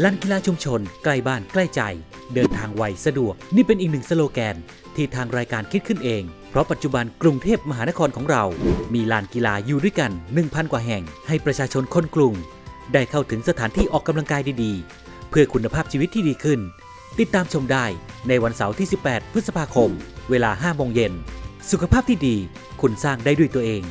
ลานกีฬาชุมชน ใกล้บ้านใกล้ใจ เดินทางไวสะดวก นี่เป็นอีกหนึ่งสโลแกน ที่ทางรายการคิดขึ้นเอง เพราะปัจจุบันกรุงเทพมหานครของเรา มีลานกีฬาอยู่ด้วยกัน 1,000 กว่าแห่ง ให้ประชาชนคนกรุง ได้เข้าถึงสถานที่ออกกำลังกายดีๆ เพื่อคุณภาพชีวิตที่ดีขึ้น ติดตามชมได้ในวันเสาร์ที่ 18 พฤษภาคม เวลา 5 โมงเย็น สุขภาพที่ดี คุณสร้างได้ด้วยตัวเอง